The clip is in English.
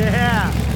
Yeah.